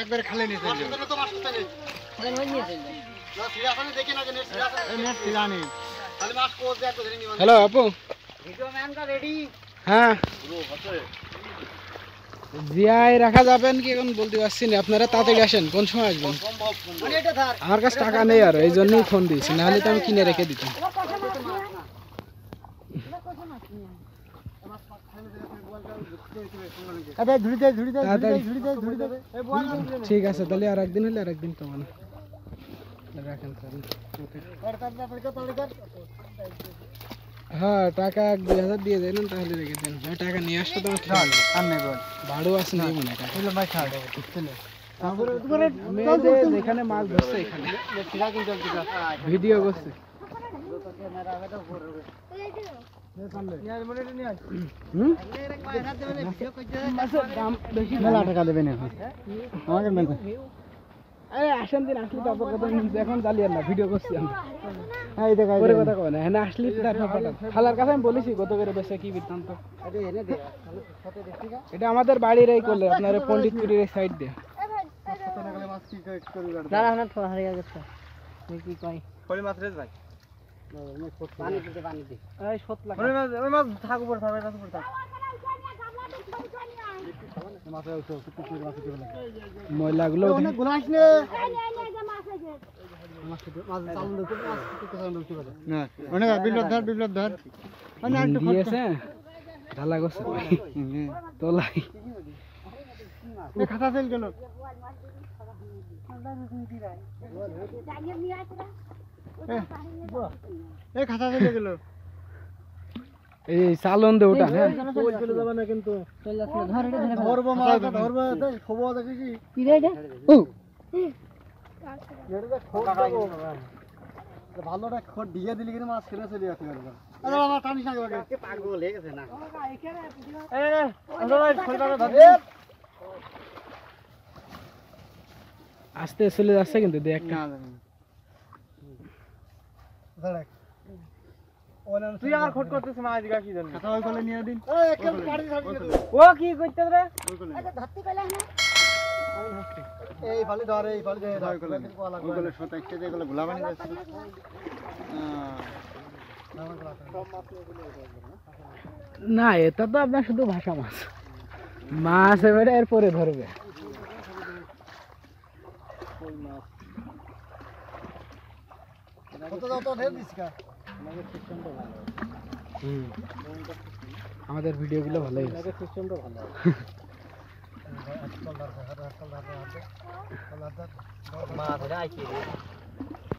একবারে খালি নিয়ে চলে যাবে। নেট জানি হ্যালো আপু। হ্যাঁ। জিআই রাখা যাবেন কি এখন বলতে পারছি না। আপনারা তাড়াতাড়ি আসেন কোন সময় আসবেন? আমার কাছে টাকা নেই আর এই জন্যই ফোন দিয়েছি। নাহলে তো আমি কিনে রেখে দিতাম। তাড়াতাড়ি। ঠিক আছে তাহলে আর একদিন হলে আর একদিন তো মানে রাখেন তাহলে হ্যাঁ টাকা এক দুই হাজার দিয়ে দেন তাহলে রেখে দেন আমি টাকা নিয়ে আসব তোমার খেয়াল ভাড়ো আছে না মনে হয় টাকা মেয়ে যে যেখানে মাছ ধরছে এখানে ভিডিও করছে মেলা টাকা দেবেন এখন আমাকে মেলা আরে আসেন দিন আসলে তো আপনার কথা এখন চালিয়ে না ভিডিও করছি আমি হ্যাঁ এই দেখা পরে কথা কয় না হ্যাঁ আসলে তো তারপর পাঠান খালার কাছে আমি বলেছি কত করে বেশি কি বৃত্তান্ত এটা আমাদের বাড়ির এই করলে আপনার এই সাইড দিয়ে দাঁড়া না হারিয়ে গেছে কি মাছ রে ভাই ময়লাগুলো ঢালা করছে তোলাই খাতা ফেল গেল। এই খাতা ফেলে গেল। এই চালন দে ওটা হ্যাঁ। চলে যাবে না কিন্তু। চলে ধর ধরে ধরবো মা ধরবো খবর দেখেছি কি? রে এটা? ভালোটা খড় দিয়ে দিলি কিন্তু মাছ চলে আরে টানিস না আগে পাগল হয়ে গেছে না। আস্তে চলে যাচ্ছে কিন্তু দেখ। একটা তুই আর খট করতেছিস মা আজকে কি জানি? কথা ওই কোলে নিয়ে দিন। ও কি করতে রে? এই ফালি ধর এই ফালি ধর। ওই কোলে ওই কোলে শত একটা যে কোলে গুলা বানি যাচ্ছে না এটা তো আপনার শুধু ভাষা মাছ। মাছ এবারে এরপরে ধরবে। আমাদের ভিডিওগুলো ভালোই। সিস্টেমটা ভালো মা ধরে আইছি